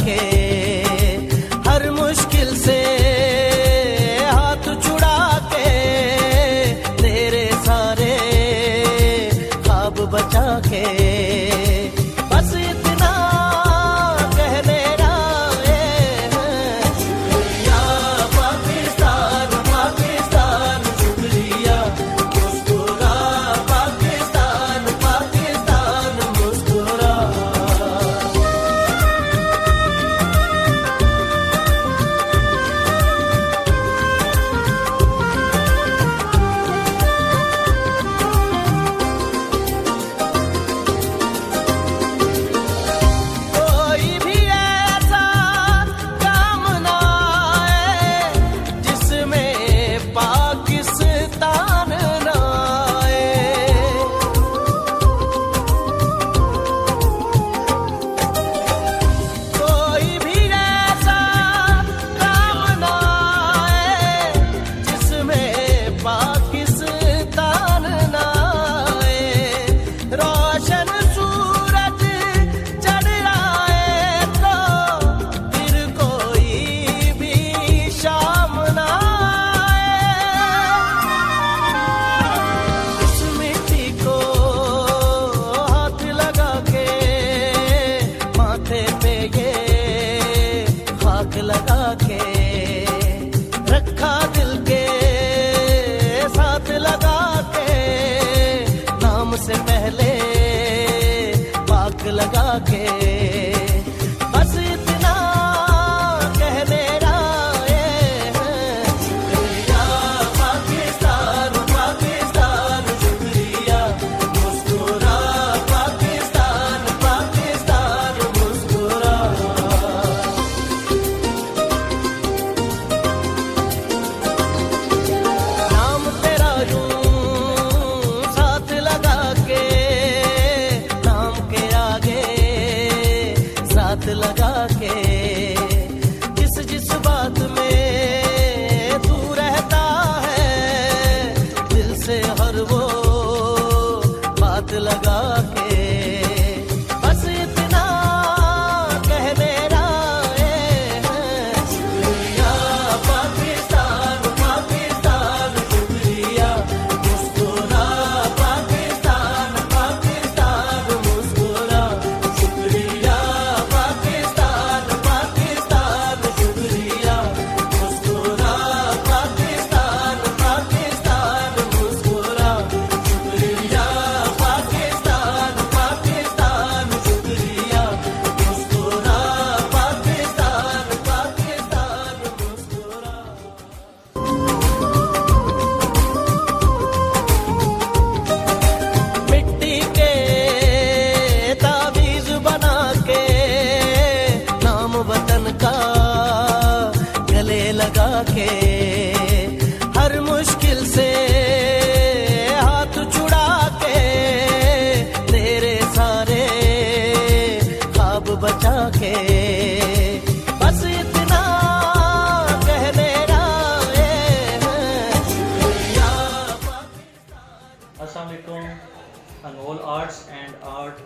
के हर मुश्किल से हाथ छुड़ा के तेरे सारे खाब बचा के लगता सके जिस जिस बात में तू रहता है दिल से हर वो बात लगा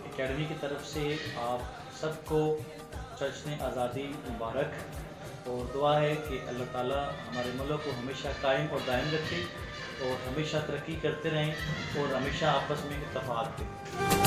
एकेडमी की तरफ़ से आप सबको चर्च ने आज़ादी मुबारक। और दुआ है कि अल्लाह ताला हमारे मुल्क को हमेशा कायम और दायम रखे और हमेशा तरक्की करते रहें और हमेशा आपस में इतफाक़ करें।